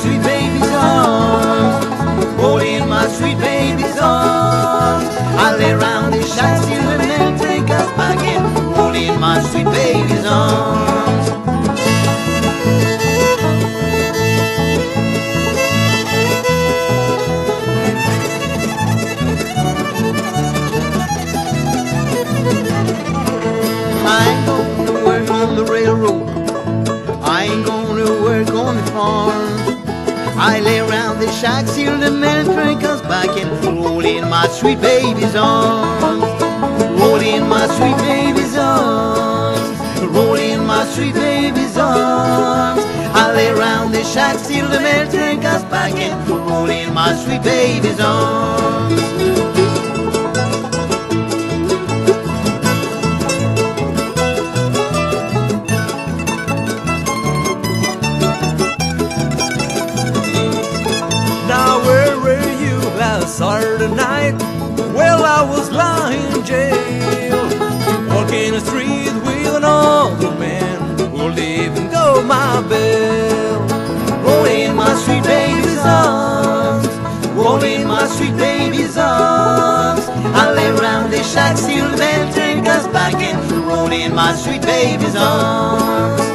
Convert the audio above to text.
sweet baby's arms. Roll in my sweet baby's arms. I lay round the shack till the men take us back in. In my sweet baby's arms. I ain't gonna work on the railroad. I ain't gonna work on the farm. I lay around the shack till the men drink us back and roll in my sweet baby's arms. Roll in my sweet baby's arms. Roll in my sweet baby's arms. I lay around the shack till the men drink us back and roll in my sweet baby's arms. Saturday night? Well, I was lying in jail, walking the street with another man who didn't go my bail. Roll in my sweet baby's arms. Roll in my sweet baby's arms. I lay round the shack till the men drink us back in. Roll in my sweet baby's arms.